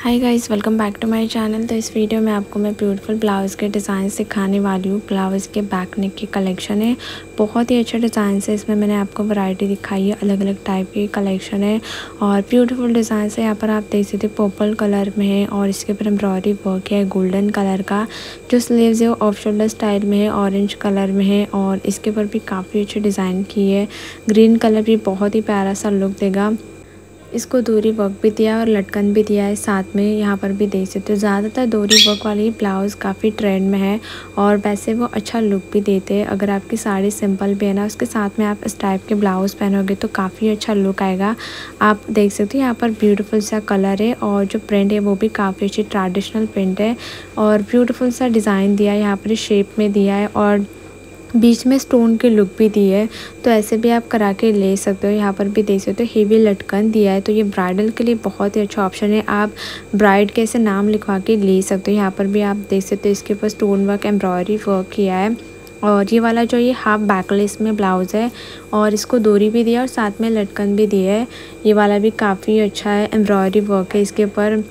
Hi guys welcome back to my channel तो इस video में आपको मैं ब्यूटीफुल ब्लाउज़ के डिज़ाइन सिखाने वाली हूँ। ब्लाउज़ के बैक नेक की कलेक्शन है। बहुत ही अच्छे डिज़ाइन है। इसमें मैंने आपको वैरायटी दिखाई है। अलग अलग टाइप की कलेक्शन है। और ब्यूटीफुल डिज़ाइन है। यहाँ पर आप देख सकते पर्पल कलर में है और इसके ऊपर एम्ब्रॉयडरी वर्क है गोल्डन कलर का। जो स्लीव्स है वो ऑफ़ शोल्डर स्टाइल में है ऑरेंज कलर में है और इसके ऊपर भी काफ़ी अच्छे डिज़ाइन की है। ग्रीन कलर भी बहुत ही प्यारा सा लुक देगा। इसको दूरी वर्क भी दिया और लटकन भी दिया है साथ में यहाँ पर भी देख सकते हो। ज़्यादातर दूरी वर्क वाली ब्लाउज़ काफ़ी ट्रेंड में है और वैसे वो अच्छा लुक भी देते हैं। अगर आपकी साड़ी सिंपल भी है ना, उसके साथ में आप इस टाइप के ब्लाउज़ पहनोगे तो काफ़ी अच्छा लुक आएगा। आप देख सकते हो यहाँ पर ब्यूटीफुल सा कलर है और जो प्रिंट है वो भी काफ़ी अच्छी ट्रेडिशनल प्रिंट है और ब्यूटीफुल सा डिज़ाइन दिया है, यहाँ पर शेप में दिया है और बीच में स्टोन की लुक भी दी है तो ऐसे भी आप करा के ले सकते हो, यहाँ पर भी देख सकते हो हेवी लटकन दिया है तो ये ब्राइडल के लिए बहुत ही अच्छा ऑप्शन है, आप ब्राइड के ऐसे नाम लिखवा के ले सकते हो, यहाँ पर भी आप देख सकते हो, इसके ऊपर स्टोन वर्क एम्ब्रॉयडरी वर्क किया है, और ये वाला जो ये हाफ़ बैकलेस में ब्लाउज़ है, और इसको डोरी भी दिया और साथ में लटकन भी दी है, ये वाला भी काफ़ी अच्छा है एम्ब्रॉयडरी वर्क है, इसके ऊपर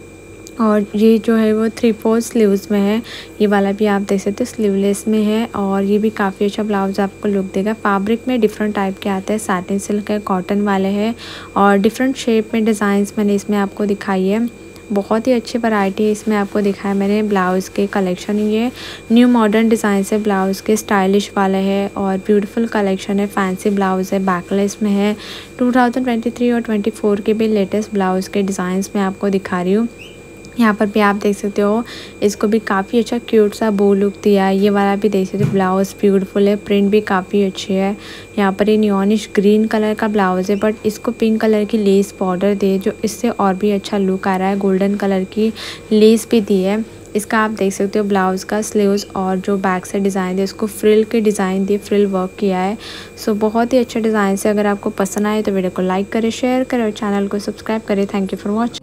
और ये जो है वो थ्री फोर स्लीव्स में है। ये वाला भी आप देख सकते हो स्लीवलेस में है और ये भी काफ़ी अच्छा ब्लाउज आपको लुक देगा। फैब्रिक में डिफरेंट टाइप के आते हैं साटिन सिल्क है कॉटन वाले हैं और डिफरेंट शेप में डिज़ाइंस मैंने इसमें आपको दिखाई है। बहुत ही अच्छी वैरायटी है इसमें आपको दिखाया मैंने ब्लाउज़ के कलेक्शन ये। न्यू मॉडर्न डिज़ाइन है ब्लाउज़ के स्टाइलिश वाले है और ब्यूटीफुल कलेक्शन है फैंसी ब्लाउज़ है बैकलेस में है। 2023 और 24 के भी लेटेस्ट ब्लाउज़ के डिज़ाइंस में आपको दिखा रही हूँ। यहाँ पर भी आप देख सकते हो, इसको भी काफ़ी अच्छा क्यूट सा बो लुक दिया है। ये वाला भी देख सकते हो ब्लाउज ब्यूटीफुल है प्रिंट भी काफ़ी अच्छी है। यहाँ पर ये न्योनिश ग्रीन कलर का ब्लाउज है बट इसको पिंक कलर की लेस बॉर्डर दे, जो इससे और भी अच्छा लुक आ रहा है। गोल्डन कलर की लेस भी दी है। इसका आप देख सकते हो ब्लाउज़ का स्लीव्स और जो बैक से डिज़ाइन दिया उसको फ्रिल के डिज़ाइन दिए फ्रिल वर्क किया है। सो बहुत ही अच्छा डिज़ाइन से अगर आपको पसंद आए तो वीडियो को लाइक करें शेयर करें और चैनल को सब्सक्राइब करें। Thank you for watching